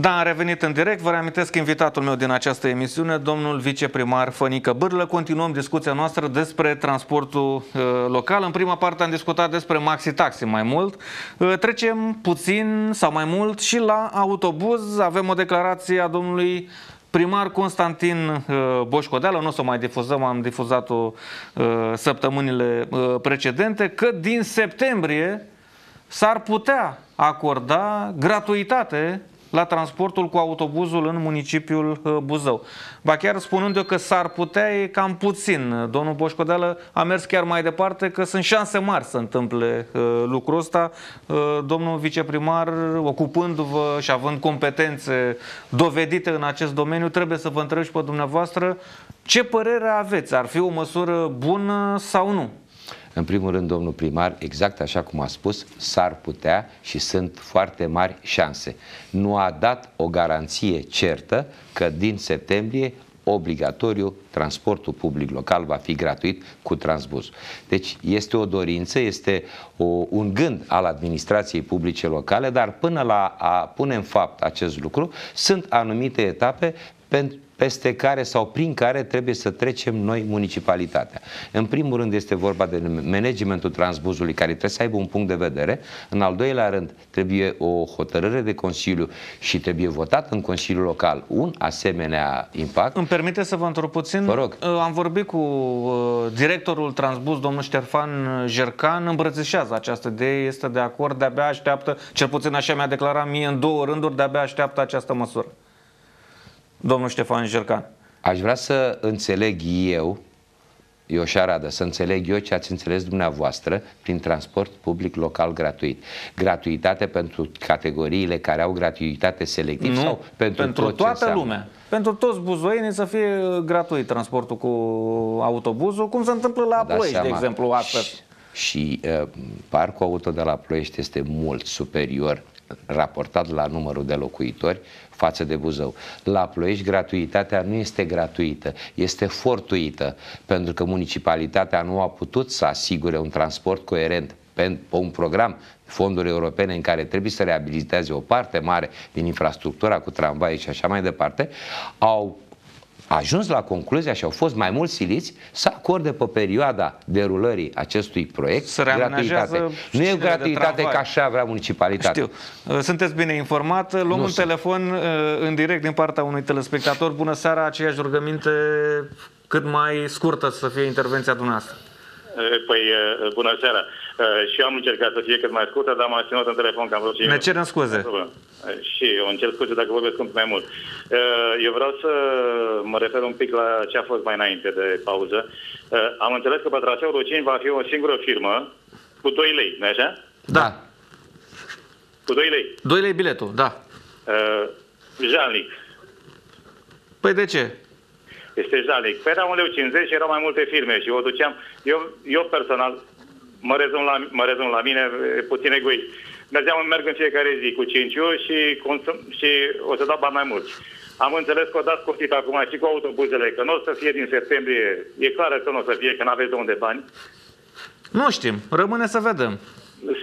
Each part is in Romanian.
Da, am revenit în direct. Vă reamintesc invitatul meu din această emisiune, domnul viceprimar Fănică Bârlă. Continuăm discuția noastră despre transportul uh, local. În prima parte am discutat despre maxi-taxi mai mult. Uh, trecem puțin sau mai mult și la autobuz. Avem o declarație a domnului primar Constantin uh, Boșcodeală, nu o să mai difuzăm, am difuzat-o uh, săptămânile uh, precedente, că din septembrie s-ar putea acorda gratuitate la transportul cu autobuzul în municipiul uh, Buzău. Ba chiar spunând eu că s-ar putea e cam puțin. Domnul Boșcodeală a mers chiar mai departe că sunt șanse mari să întâmple uh, lucrul ăsta. Uh, domnul viceprimar, ocupându-vă și având competențe dovedite în acest domeniu, trebuie să vă întreb și pe dumneavoastră ce părere aveți? Ar fi o măsură bună sau nu? În primul rând, domnul primar, exact așa cum a spus, s-ar putea și sunt foarte mari șanse. Nu a dat o garanție certă că din septembrie obligatoriu, transportul public local va fi gratuit cu transbuz. Deci este o dorință, este o, un gând al administrației publice locale, dar până la a pune în fapt acest lucru, sunt anumite etape pentru peste care sau prin care trebuie să trecem noi municipalitatea. În primul rând este vorba de managementul transbuzului care trebuie să aibă un punct de vedere. În al doilea rând trebuie o hotărâre de Consiliu și trebuie votat în Consiliul Local un asemenea impact. Îmi permite să vă întreb puțin? Vă rog. Uh, am vorbit cu uh, directorul Transbuz, domnul Ștefan Jercan, îmbrățișează această idee, este de acord, de-abia așteaptă, cel puțin așa mi-a declarat mie în două rânduri, de-abia așteaptă această măsură domnul Ștefan Jercan? Aș vrea să înțeleg eu, eu și șaradă, să înțeleg eu ce ați înțeles dumneavoastră prin transport public local gratuit. Gratuitate pentru categoriile care au gratuitate selectiv nu, sau pentru, pentru toată lumea. Pentru toți buzoienii să fie gratuit transportul cu autobuzul, cum se întâmplă la Ploiești, de exemplu, astăzi. Și, și uh, parcul auto de la Ploiești este mult superior raportat la numărul de locuitori față de Buzău. La Ploiești gratuitatea nu este gratuită, este fortuită, pentru că municipalitatea nu a putut să asigure un transport coerent pe un program fonduri europene în care trebuie să reabiliteze o parte mare din infrastructura cu tramvai și așa mai departe, au ajuns la concluzia și au fost mai mulți siliți să acorde pe perioada derulării acestui proiect să gratuitate. Nu e gratuitate ca așa vrea municipalitatea. Știu. Uh, sunteți bine informat. Luăm nu un sunt. telefon uh, în direct din partea unui telespectator. Bună seara, aceeași rugăminte cât mai scurtă să fie intervenția dumneavoastră. Păi, bună seara. Și eu am încercat să fie cât mai scurtă, dar m-am ținut în telefon că am vrut și Ne cerem scuze. Și eu încerc scuze dacă vorbesc un mai mult. Eu vreau să mă refer un pic la ce a fost mai înainte de pauză. Am înțeles că pe traseul 5 va fi o singură firmă cu 2 lei, nu așa? Da. Cu 2 lei. 2 lei biletul, da. Jalnic. Păi de ce? Este jalnic. Pe era un leu 50 și erau mai multe firme și o duceam. Eu, eu personal, mă rezum, la, mă rezum la mine, puțin egoist. Mergeam, merg în fiecare zi cu 5 și, consum, și o să dau bani mai mulți. Am înțeles că o dați scurtit acum și cu autobuzele, că nu o să fie din septembrie. E clar că nu o să fie, că nu aveți de unde bani. Nu știm, rămâne să vedem.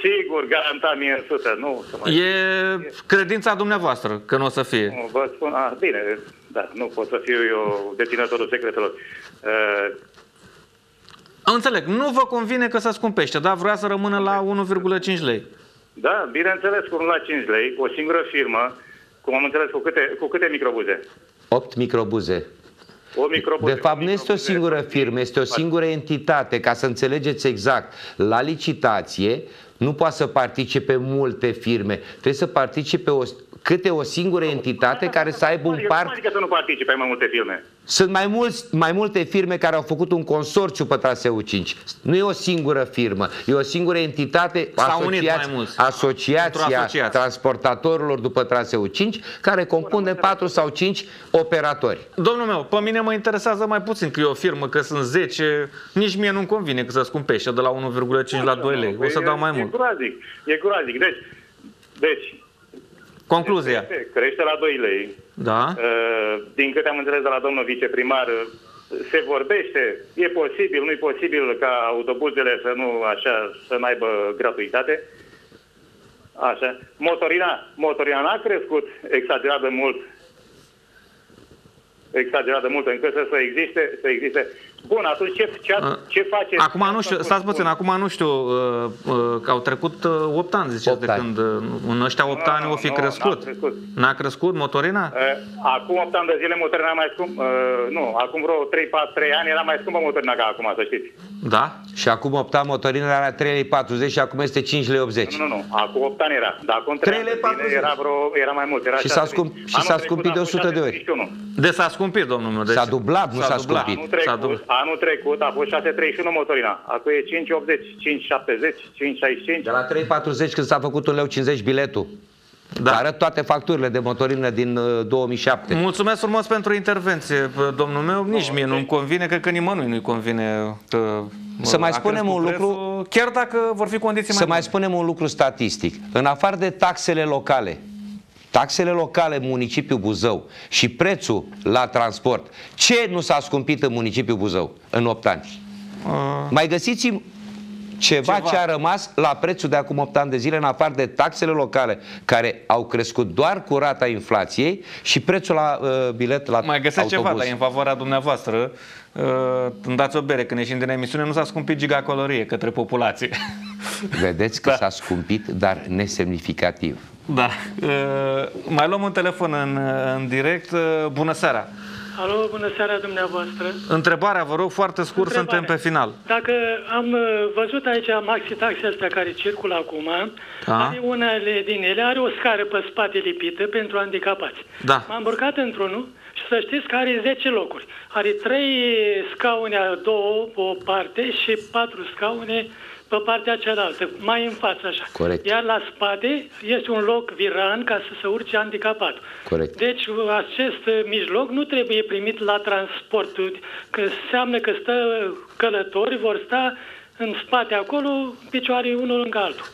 Sigur, garantat mie în sută, nu să mai... E credința dumneavoastră că nu o să fie. Nu, vă spun, a, bine, da, nu pot să fiu eu deținătorul secretelor. Uh, Înțeleg, nu vă convine că se scumpește, dar vrea să rămână la 1,5 lei. Da, bineînțeles, cu 1 la 5 lei, o singură firmă, cum am înțeles, cu câte, cu câte microbuze? 8 microbuze. O microbuze. De fapt, nu este o singură firmă, este o singură entitate, ca să înțelegeți exact. La licitație nu poate să participe multe firme, trebuie să participe o, câte o singură entitate care să aibă un parc. Adică să nu participe mai multe firme? Sunt mai, mulți, mai multe firme care au făcut un consorțiu pe traseul 5. Nu e o singură firmă, e o singură entitate, asociația, asociația transportatorilor după traseul 5, care compune 4 sau 5 operatori. Domnul meu, pe mine mă interesează mai puțin că e o firmă, că sunt 10, nici mie nu-mi convine că să scumpește de la 1,5 la 2 lei. O să dau mai mult. E groazic, e groazic. Deci, deci Concluzia. Crește, crește la 2 lei. Da. Uh, din câte am înțeles de la domnul viceprimar, se vorbește, e posibil, nu e posibil ca autobuzele să nu așa, să n-aibă gratuitate. Așa. Motorina, motorina n-a crescut exagerat de mult. Exagerat de mult încât să, să existe, să existe. Bun, atunci ce, ce, ce face? Acum nu știu, stați puțin, acum nu știu, uh, uh, că au trecut uh, 8 ani, ziceți, 8 de ani. când uh, în ăștia 8 Nu, ani nu, o fi nu, crescut. n-a crescut. N-a crescut motorina? Uh, Acum 8 ani de zile motorina mai scump, uh, nu, acum vreo 3, 4, 3 ani era mai scumpă motorina ca acum, să știți. Da? Și acum 8 ani motorina era 3,40 lei și acum este 5,80 lei. Nu, nu, nu, acum 8 ani era, dar acum 3 ani de 3,40. zile era, vreo, era mai mult. Era Și 6 s-a lei. scump- și Anul s-a trecut scumpit de a fost 100 de ori. 6,31. De s-a scumpit, domnul meu. Deci S-a dublat, nu s-a dublat. scumpit. Anul S-a trecut, dublat. Anul trecut a fost 6,31 motorina. Acum e 5,80, 5,70, 5,65. De la 3,40 când s-a făcut 1,50 lei biletul. Da. Da. Arăt toate facturile de motorină din uh, 2007. Mulțumesc frumos pentru intervenție, bă, domnul meu. Nici mie nu-mi convine, cred că nimănui nu-i convine că Să bă, mai a spunem crescut un lucru- prețul, chiar dacă vor fi condiții Să mai mai bune. spunem un lucru statistic. În afară de taxele locale, taxele locale în municipiul Buzău și prețul la transport, ce nu s-a scumpit în municipiul Buzău în 8 ani? Uh, Mai găsiți ceva, Ceva. ce a rămas la prețul de acum 8 ani de zile, în afară de taxele locale, care au crescut doar cu rata inflației și prețul la uh, bilet la mai găsesc ceva, autobuz. dar e în favoarea dumneavoastră. Uh, îmi dați o bere când ieșim din emisiune, nu s-a scumpit gigacalorie către populație. Vedeți că Da. s-a scumpit, dar nesemnificativ. da. Uh, mai luăm un telefon în, în direct. Uh, bună seara. Alo, bună seara dumneavoastră. Întrebarea, vă rog, foarte scurt, Întrebare. suntem pe final. Dacă am uh, văzut aici maxi-taxe astea care circulă acum, Da. are unele din ele, are o scară pe spate lipită pentru handicapați. Da. M-am îmbrcat într-unul și să știți că are 10 locuri. Are 3 scaune, două pe o parte și 4 scaune pe partea cealaltă, mai în față așa. Corect. Iar la spate este un loc viran ca să se urce handicapatul. Corect. Deci acest uh, mijloc nu trebuie primit la transport, că înseamnă că stă călători, vor sta în spate acolo, picioare unul lângă altul.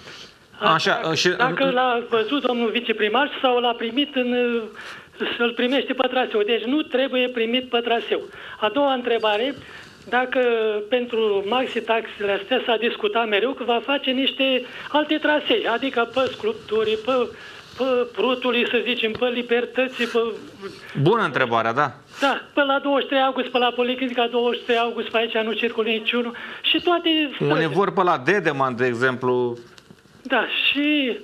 Așa, Dacă- și- Dacă l-a văzut domnul viceprimar sau l-a primit în, uh, să-l primește pe traseu. Deci nu trebuie primit pe traseu. A doua întrebare, dacă pentru maxi-taxele astea s-a discutat mereu că va face niște alte trasee, adică pe sculpturii, pe, pe Prutului, să zicem, pe Libertății, pe Bună întrebarea, da. da, până la 23 august, pe la Policlinica 23 august, pe aici nu circulă niciunul. Și toate... Unii vor pe la Dedeman, de exemplu. Da, și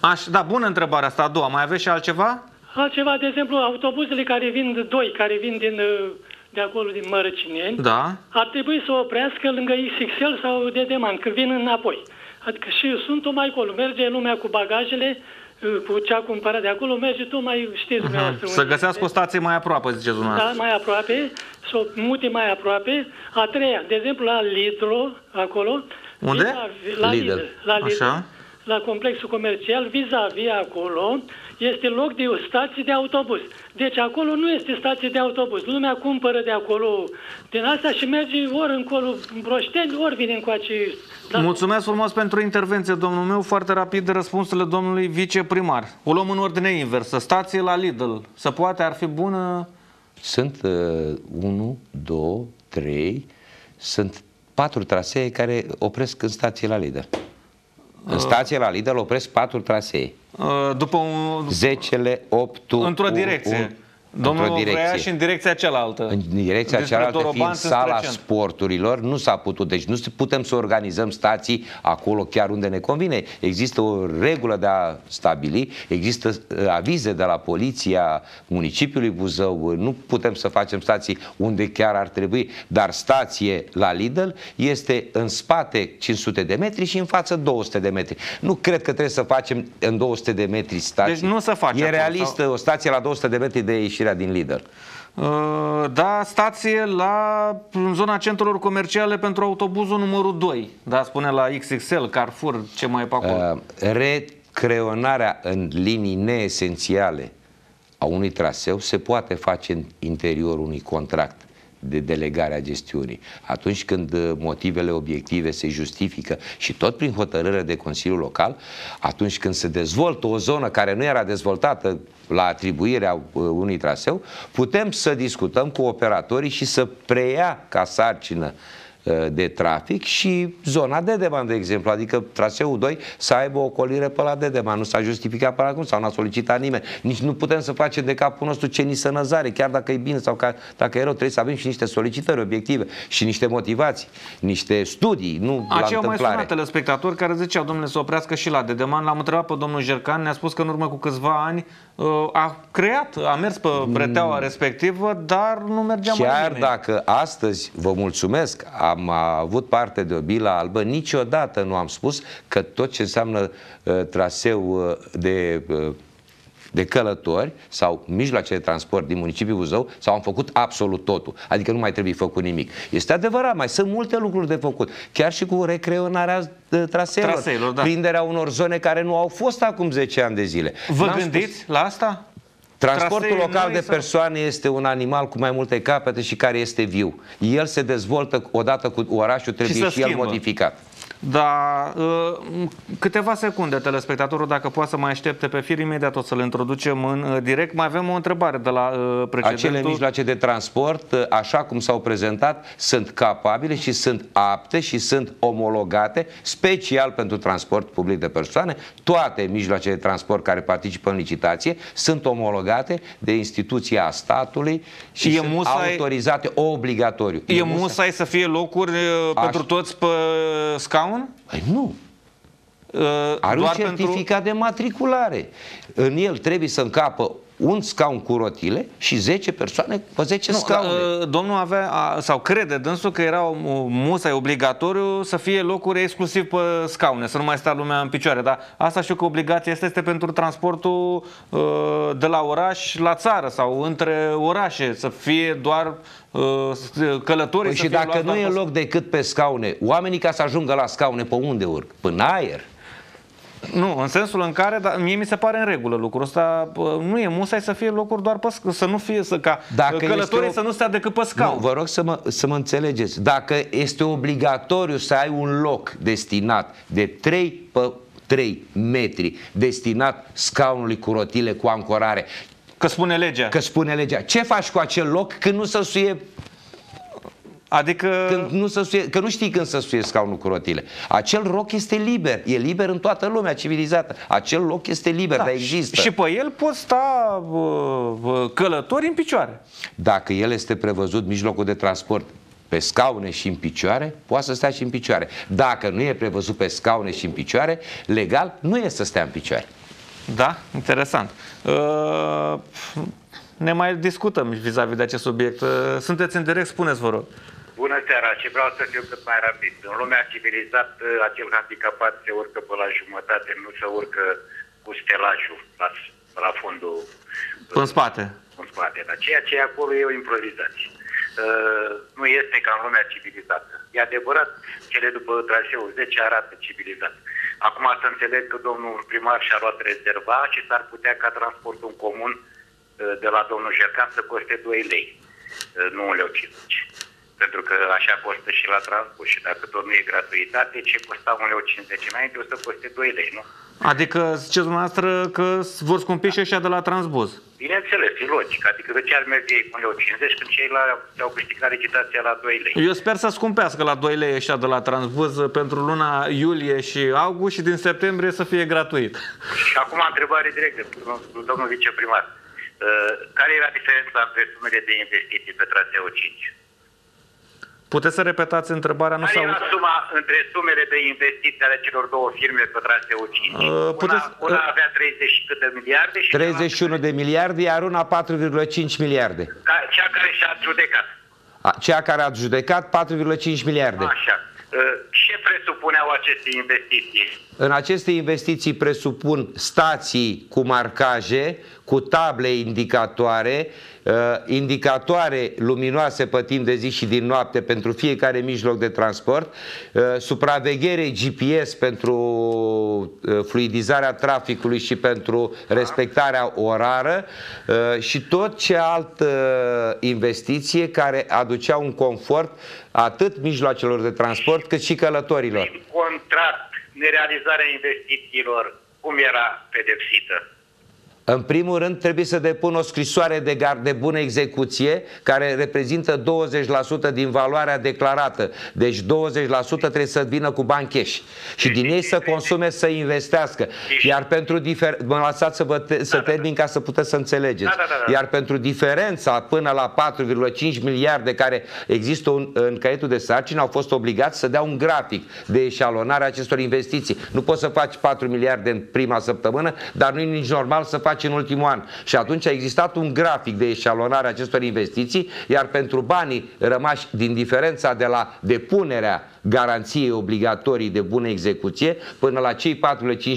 Aș, da, bună întrebarea asta a doua. Mai aveți și altceva? Altceva, de exemplu, autobuzele care vin, doi, care vin din, uh, de acolo, din Mărăcineni, Da. ar trebui să oprească lângă XXL sau Dedeman, când vin înapoi. Adică și sunt tot mai acolo. Merge lumea cu bagajele, uh, cu ce a cumpărat de acolo, merge tot mai, știți, dumneavoastră, Să unde găsească o stație mai aproape, ziceți Da, dumneavoastră. mai aproape, să o mute mai aproape. A treia, de exemplu, la Lidl, acolo. Unde? vis-a-vis- La Lidl. Lidl. La Lidl. Așa. La complexul comercial, vis-a-vis acolo, este loc de o stație de autobuz. Deci acolo nu este stație de autobuz. Lumea cumpără de acolo din asta și merge ori încolo în Broșteni, ori vine încoace. Da. Mulțumesc frumos pentru intervenție, domnul meu. Foarte rapid răspunsurile domnului viceprimar. O luăm în ordine inversă. Stație la Lidl. Să poate, ar fi bună... Sunt uh, 1, 2, 3, sunt patru trasee care opresc în stație la Lidl. În stație la Lidl opresc patru trasee. uh, După un... Zecele, 8 Într-o direcție. Domnul într-o vrea direcție. și în direcția cealaltă. În direcția Despre cealaltă fiind Dorobanț înspre sala centru. sporturilor, nu s-a putut. Deci nu se- putem să organizăm stații acolo chiar unde ne convine. Există o regulă de a stabili, există uh, avize de la poliția municipiului Buzău, nu putem să facem stații unde chiar ar trebui, dar stație la Lidl este în spate 500 de metri și în față 200 de metri. Nu cred că trebuie să facem în 200 de metri stații. Deci nu se face E acolo, realistă o stație la 200 de metri de ieșirea din Lidl. Uh, Da, stație la în zona centrelor comerciale pentru autobuzul numărul 2. Da, spune la XXL, Carrefour, ce mai e pe acolo. Uh, recreonarea în linii neesențiale a unui traseu se poate face în interiorul unui contract de delegare a gestiunii. Atunci când uh, motivele obiective se justifică și tot prin hotărâre de Consiliul Local, atunci când se dezvoltă o zonă care nu era dezvoltată la atribuirea uh, unui traseu, putem să discutăm cu operatorii și să preia ca sarcină uh, de trafic și zona Dedeman, de exemplu, adică traseul 2 să aibă o ocolire pe la Dedeman, nu s-a justificat până acum sau n-a solicitat nimeni. Nici nu putem să facem de capul nostru ce ni se năzare, chiar dacă e bine sau ca, dacă e rău, trebuie să avem și niște solicitări obiective și niște motivații, niște studii, nu la Aceea au mai întâmplare. sunat telespectatori care ziceau, domnule, să oprească și la Dedeman. L-am întrebat pe domnul Jercan, ne-a spus că în urmă cu câțiva ani uh, a creat, a mers pe breteaua respectivă, dar nu mergea mai Mm. Chiar nimeni. dacă astăzi, vă mulțumesc, am avut parte de o bilă albă, niciodată nu am spus că tot ce înseamnă uh, traseu uh, de uh, de călători sau mijloace de transport din municipiul Buzău sau am făcut absolut totul. Adică nu mai trebuie făcut nimic. Este adevărat, mai sunt multe lucruri de făcut. Chiar și cu recreionarea uh, traseelor. Traseelor, da. Prinderea unor zone care nu au fost acum 10 ani de zile. Vă N-am gândiți la asta? Transportul Trasee local noi de sau- persoane este un animal cu mai multe capete și care este viu. El se dezvoltă odată cu orașul, trebuie se și, el schimbă. modificat. Da, uh, câteva secunde, telespectatorul, dacă poate să mai aștepte pe fir, imediat o să-l introducem în uh, direct. Mai avem o întrebare de la uh, precedentul. Acele mijloace de transport, așa cum s-au prezentat, sunt capabile și sunt apte și sunt omologate special pentru transport public de persoane. Toate mijloacele de transport care participă în licitație sunt omologate de instituția statului și E sunt musai- autorizate obligatoriu. E musai să fie locuri uh, Aș- pentru toți pe scaun? Păi nu, Uh, Are un doar certificat de matriculare. În el trebuie să încapă un scaun cu rotile și 10 persoane pe 10 Nu, scaune. uh, domnul avea, a, sau crede dânsul că era o- o musai obligatoriu să fie locuri exclusiv pe scaune, să nu mai stea lumea în picioare. Dar asta știu că obligația asta este pentru transportul uh, de la oraș la țară sau între orașe, să fie doar uh, călătorii Păi să și fie dacă luați nu doar e pe- loc decât pe scaune, oamenii ca să ajungă la scaune, pe unde urc? Până aer. Nu, în sensul în care, dar mie mi se pare în regulă lucrul ăsta, bă, nu e musai să fie locuri doar pe sc- să nu fie, să, ca Dacă călătorii este o- să nu stea decât pe scaun. Nu, vă rog să mă, să mă înțelegeți. Dacă este obligatoriu să ai un loc destinat de 3 pe 3 metri, destinat scaunului cu rotile, cu ancorare, Că spune legea. că spune legea, ce faci cu acel loc când nu se suie Adică... Când nu se suie, că nu știi când să suie scaunul cu rotile. Acel loc este liber. E liber în toată lumea civilizată. Acel loc este liber, dar există. Da. Și pe el pot sta uh, uh, călători în picioare. Dacă el este prevăzut mijlocul de transport pe scaune și în picioare, poate să stea și în picioare. Dacă nu e prevăzut pe scaune și în picioare, legal nu e să stea în picioare. Da? Interesant. Uh, ne mai discutăm vis-a-vis de acest subiect. Uh, sunteți în direct, spuneți, vă rog. Bună seara și vreau să fiu cât mai rapid. În lumea civilizată, acel handicapat se urcă pe la jumătate, nu se urcă cu stelajul la, la fondul În spate. în spate. Dar ceea ce e acolo e o improvizație. Uh, nu este ca în lumea civilizată. E adevărat, cele după traseu 10 arată civilizat. Acum să înțeleg că domnul primar și-a luat rezerva și s-ar putea ca transportul în comun uh, de la domnul Jercan să coste 2 lei, uh, nu 1 leu 50. Pentru că așa costă și la transport și dacă tot nu e gratuitate, ce costa 1 leu 50 înainte o să coste 2 lei, nu? Adică ziceți dumneavoastră că vor scumpi și ăștia de la Transbuz. Bineînțeles, e logic. Adică de ce ar merge ei cu 1 leu 50 când cei la, au câștigat licitația la 2 lei? Eu sper să scumpească la 2 lei ăștia de la Transbuz pentru luna iulie și august și din septembrie să fie gratuit. Și acum întrebare directă, domnul, domnul viceprimar. Uh, care era diferența între sumele de investiții pe traseu 5? Puteți să repetați întrebarea? Nu Care s-a era suma între sumele de investiții ale celor două firme pe traseu 5? Uh, puteți- una, una avea 30 și câte miliarde și 31 de miliarde, iar una 4,5 miliarde. Ca- Cea care și-a judecat. A- Cea care a judecat 4,5 miliarde. Așa. Uh, Ce presupuneau aceste investiții? În aceste investiții presupun stații cu marcaje, cu table indicatoare, uh, indicatoare luminoase pe timp de zi și din noapte pentru fiecare mijloc de transport, uh, supraveghere GPS pentru uh, fluidizarea traficului și pentru respectarea orară uh, și tot ce altă investiție care aducea un confort atât mijloacelor de transport cât și călătorilor. Prin contract, nerealizarea investițiilor, cum era pedepsită? În primul rând trebuie să depun o scrisoare de, gar, de bună execuție care reprezintă 20% din valoarea declarată. Deci 20% trebuie să vină cu bani cash. Și din ei să consume, să investească. Iar pentru difer... mă lăsați să, vă te... să termin ca să puteți să înțelegeți. Da, da, da, da. Iar pentru diferența până la 4,5 miliarde care există un, în caietul de sarcini au fost obligați să dea un grafic de eșalonare a acestor investiții. Nu poți să faci 4 miliarde în prima săptămână, dar nu e nici normal să faci în ultimul an. Și atunci a existat un grafic de eșalonare a acestor investiții, iar pentru banii rămași din diferența de la depunerea garanției obligatorii de bună execuție până la cei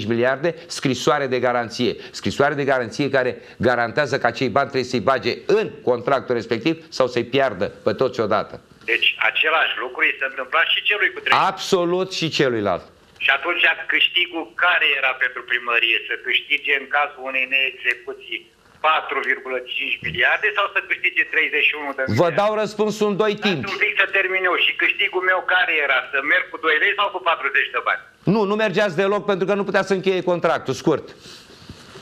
4,5 miliarde scrisoare de garanție. Scrisoare de garanție care garantează că acei bani trebuie să-i bage în contractul respectiv sau să-i piardă pe toți odată. Deci același lucru îi se întâmpla și celui cu 30. Absolut și celuilalt. Și atunci câștigul care era pentru primărie? Să câștige în cazul unei neexecuții 4,5 miliarde sau să câștige 31 de miliarde? Vă dau răspunsul în doi Dați timpi. un pic să termin eu. Și câștigul meu care era? Să merg cu 2 lei sau cu 40 de bani? Nu, nu mergeați deloc pentru că nu putea să încheie contractul, scurt.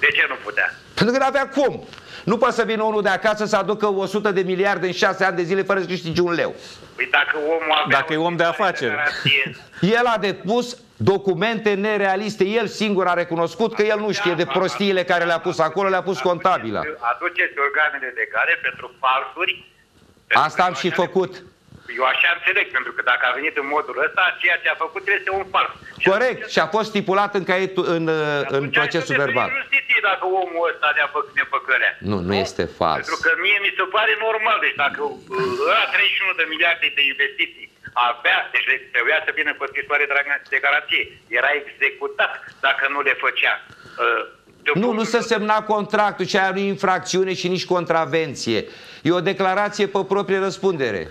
De ce nu putea? Pentru că nu avea cum. Nu poate să vină unul de acasă să aducă 100 de miliarde în 6 ani de zile fără să câștige un leu. Păi dacă omul avea Dacă e o om de scrisoare afaceri. garanție, El a depus documente nerealiste. El singur a recunoscut că el nu știe de prostiile care le-a pus acolo, le-a pus contabila. Aduceți organele legale pentru falsuri. pentru Asta că am eu și așa- făcut. Eu așa înțeleg, pentru că dacă a venit în modul ăsta, ceea ce a făcut este un fals. Și Corect. atunci- Și a fost stipulat în, caietul, în, uh, în atunci procesul hai să verbal. mergem în justiție dacă omul ăsta ne-a făcut nepăcărea. Nu, nu este fals. Pentru că mie mi se pare normal. Deci dacă uh, ăla 31 de miliarde de investiții avea, deci le- trebuia să vină cu o scrisoare de ra- de garanție. Era executat dacă nu le făcea. Uh, de Nu, punctul nu se meu- semna contractul și aia nu e infracțiune și nici contravenție. E o declarație pe proprie răspundere.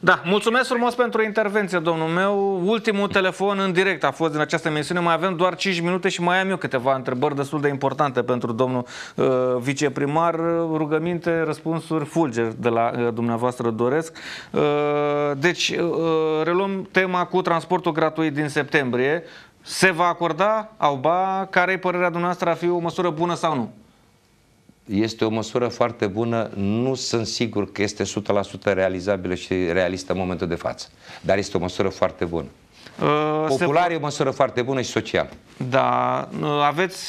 Da, mulțumesc frumos pentru intervenție, domnul meu. Ultimul telefon în direct a fost din această emisiune. Mai avem doar 5 minute și mai am eu câteva întrebări destul de importante pentru domnul uh, viceprimar. Rugăminte, răspunsuri fulger de la uh, dumneavoastră doresc. Uh, deci, uh, reluăm tema cu transportul gratuit din septembrie. Se va acorda, auba, care e părerea dumneavoastră, a fi o măsură bună sau nu? Este o măsură foarte bună, nu sunt sigur că este 100% realizabilă și realistă în momentul de față, dar este o măsură foarte bună. Uh, se Popular e o măsură foarte bună și socială. Da, uh, aveți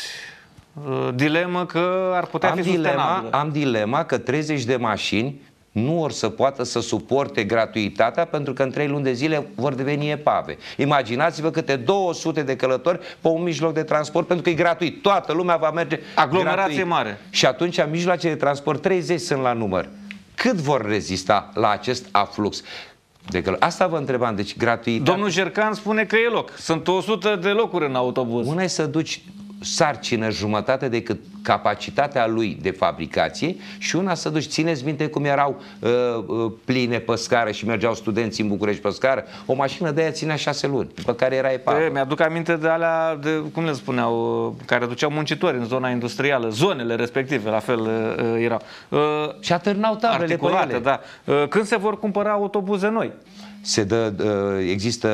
uh, dilemă că ar putea Am fi dilema, sustenabilă. am dilema că 30 de mașini nu or să poată să suporte gratuitatea pentru că în 3 luni de zile vor deveni epave. Imaginați-vă câte 200 de călători pe un mijloc de transport pentru că e gratuit. Toată lumea va merge Aglomerație gratuit. mare. Și atunci mijloace de transport 30 sunt la număr. Cât vor rezista la acest aflux? De căl- Asta vă întrebam, deci gratuitate. Domnul Jercan spune că e loc. Sunt 100 de locuri în autobuz. Una e să duci sarcină jumătate decât capacitatea lui de fabricație și una să duci, țineți minte cum erau uh, uh, pline pe scară și mergeau studenții în București pe scară, o mașină de aia ținea șase luni, după care era epavă. E, mi-aduc aminte de alea, de, cum le spuneau, uh, care duceau muncitori în zona industrială, zonele respective, la fel uh, uh, erau. Uh, Și atârnau tablele pe articulate, ele. da. Uh, Când se vor cumpăra autobuze noi? Se dă, uh, există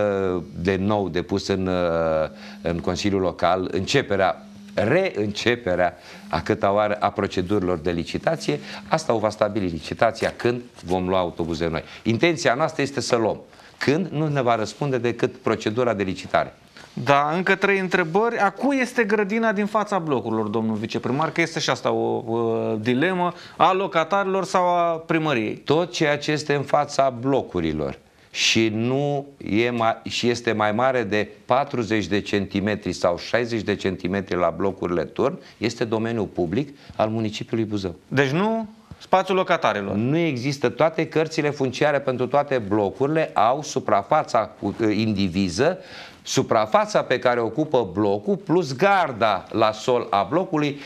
de nou depus în, uh, în Consiliul Local începerea reînceperea a câta oară a procedurilor de licitație. Asta o va stabili licitația când vom lua autobuze noi. Intenția noastră este să luăm. Când nu ne va răspunde decât procedura de licitare. Da, încă trei întrebări. A cui este grădina din fața blocurilor, domnul viceprimar? Că este și asta o, o dilemă a locatarilor sau a primăriei. Tot ceea ce este în fața blocurilor și nu e mai, și este mai mare de 40 de centimetri sau 60 de centimetri la blocurile turn, este domeniul public al municipiului Buzău. Deci nu spațiul locatarilor. Nu există, toate cărțile funciare pentru toate blocurile au suprafața cu- indiviză, suprafața pe care o ocupă blocul plus garda la sol a blocului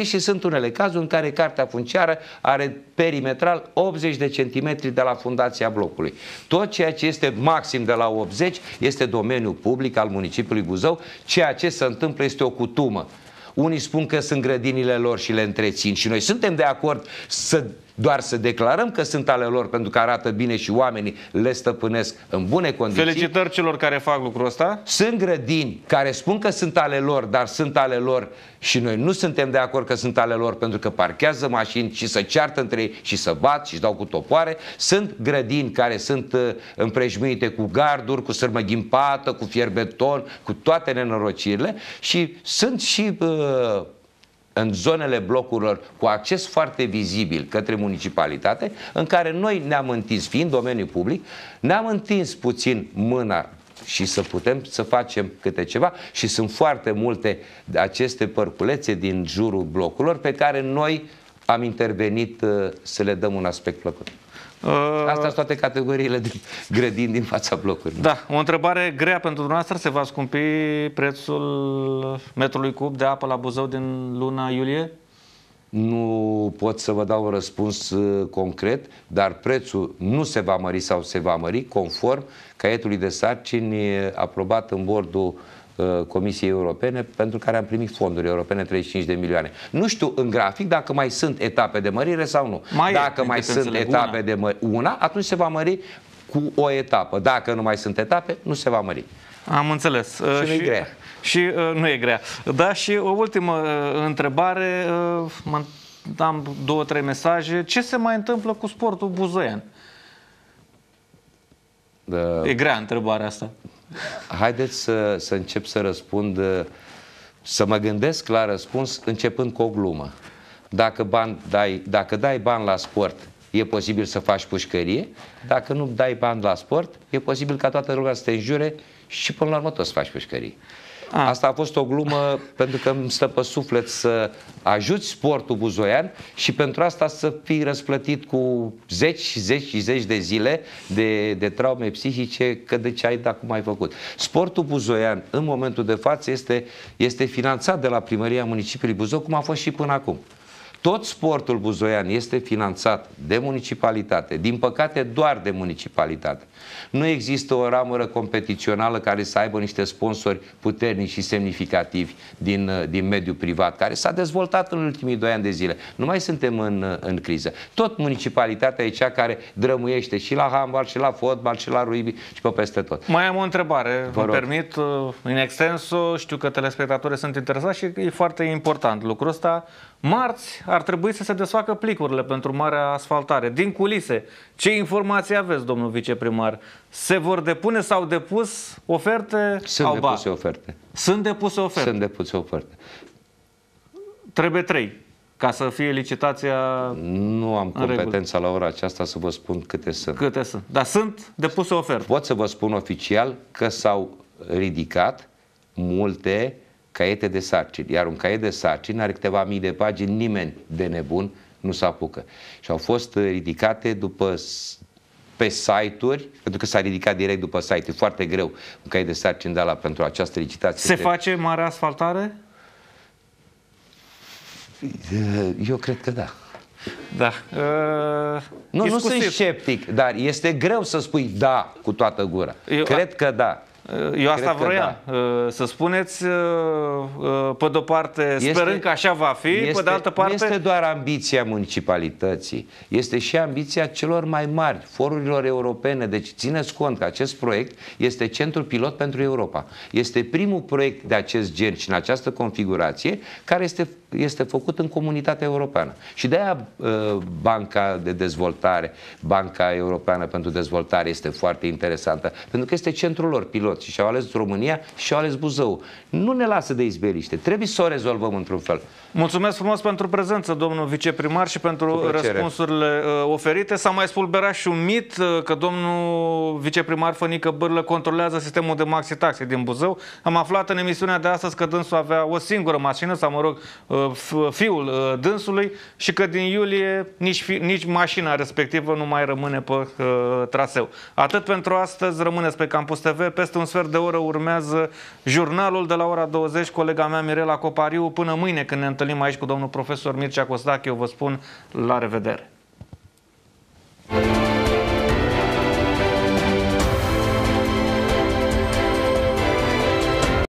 40-60 și sunt unele cazuri în care cartea funciară are perimetral 80 de centimetri de la fundația blocului. Tot ceea ce este maxim de la 80 este domeniul public al municipiului Buzău, ceea ce se întâmplă este o cutumă. Unii spun că sunt grădinile lor și le întrețin și noi suntem de acord să doar să declarăm că sunt ale lor pentru că arată bine și oamenii le stăpânesc în bune condiții. Felicitări celor care fac lucrul ăsta. Sunt grădini care spun că sunt ale lor, dar sunt ale lor și noi nu suntem de acord că sunt ale lor pentru că parchează mașini și să ceartă între ei și să bat și dau cu topoare. Sunt grădini care sunt uh, împrejmuite cu garduri, cu sârmă ghimpată, cu fier beton, cu toate nenorocirile și sunt și uh, în zonele blocurilor cu acces foarte vizibil către municipalitate, în care noi ne-am întins, fiind domeniu public, ne-am întins puțin mâna și să putem să facem câte ceva și sunt foarte multe aceste părculețe din jurul blocurilor pe care noi am intervenit uh, să le dăm un aspect plăcut. Uh, Asta sunt toate categoriile de grădini din fața blocurilor. Da, o întrebare grea pentru dumneavoastră. Se va scumpi prețul metrului cub de apă la Buzău din luna iulie? Nu pot să vă dau un răspuns uh, concret, dar prețul nu se va mări sau se va mări conform caietului de sarcini uh, aprobat în bordul uh, Comisiei Europene pentru care am primit fonduri europene 35 de milioane. Nu știu în grafic dacă mai sunt etape de mărire sau nu. Mai e, dacă din mai câte sunt înțeleg, etape una. de mă- una, atunci se va mări cu o etapă. Dacă nu mai sunt etape, nu se va mări. Am înțeles. Uh, nu e grea. Și uh, nu e grea. Da, și o ultimă uh, întrebare. Uh, mă, am două, trei mesaje. Ce se mai întâmplă cu sportul buzoian? Uh, E grea întrebarea asta. Haideți să, să încep să răspund, uh, să mă gândesc la răspuns începând cu o glumă. Dacă, bani dai, dacă dai bani la sport, e posibil să faci pușcărie. Dacă nu dai bani la sport, e posibil ca toată lumea să te înjure și până la urmă tot să faci pușcărie. Ah. Asta a fost o glumă pentru că îmi stă pe suflet să ajuți sportul buzoian și pentru asta să fii răsplătit cu zeci și zeci și zeci de zile de, de traume psihice că de ce ai dat cum ai făcut. Sportul buzoian în momentul de față este, este finanțat de la Primăria Municipiului Buzău cum a fost și până acum. Tot sportul buzoian este finanțat de municipalitate, din păcate doar de municipalitate. Nu există o ramură competițională care să aibă niște sponsori puternici și semnificativi din, uh, din mediul privat, care s-a dezvoltat în ultimii doi ani de zile. Nu mai suntem în, uh, în criză. Tot municipalitatea e cea care drămuiește și la handbal, și la fotbal, și la rugby, și pe peste tot. Mai am o întrebare, vă rog. permit, uh, în extenso, știu că telespectatorii sunt interesați și e foarte important lucrul ăsta. Marți ar trebui să se desfacă plicurile pentru marea asfaltare. Din culise, ce informații aveți, domnul viceprimar? Se vor depune sau depus oferte? Sunt Au ba. depuse oferte. Sunt depuse oferte. Sunt depuse oferte. Trebuie trei ca să fie licitația Nu am regulă. competența la ora aceasta să vă spun câte sunt. câte sunt. Dar sunt depuse oferte. Pot să vă spun oficial că s-au ridicat multe caiete de sarcini, iar un caiet de sarcini are câteva mii de pagini, nimeni de nebun nu se apucă. Și au fost ridicate după s- pe site-uri, pentru că s-a ridicat direct după site, e foarte greu un caiet de sarcini de la pentru această licitație. Se Este- face mare asfaltare? Eu cred că da. Da. Uh, Nu, nu discuții. sunt sceptic, dar este greu să spui da cu toată gura. Eu- cred că da. Eu asta Cred că vroiam uh, să spuneți, uh, uh, pe de-o parte, sperând că așa va fi, pe de altă parte... Nu este doar ambiția municipalității, este și ambiția celor mai mari, forurilor europene. Deci țineți cont că acest proiect este centrul pilot pentru Europa. Este primul proiect de acest gen și în această configurație care este, este făcut în comunitatea europeană. Și de aia uh, Banca de Dezvoltare, Banca Europeană pentru Dezvoltare este foarte interesantă, pentru că este centrul lor pilot și și-au ales România și și-au ales Buzău. Nu ne lasă de izbeliște, trebuie să o rezolvăm într-un fel. Mulțumesc frumos pentru prezență, domnul viceprimar, și Cu pentru plăcere. răspunsurile uh, oferite. S-a mai spulberat și un mit uh, că domnul viceprimar Fănică Bârlă controlează sistemul de maxi taxe din Buzău. Am aflat în emisiunea de astăzi că dânsul avea o singură mașină, sau mă rog, uh, f- fiul uh, dânsului, și că din iulie nici, fi, nici mașina respectivă nu mai rămâne pe uh, traseu. Atât pentru astăzi, rămâneți pe Campus TV. Peste un sfert de oră urmează jurnalul de la ora 20, colega mea Mirela Copariu. Până mâine când ne întâlnim aici cu domnul profesor Mircea Costache, eu vă spun la revedere.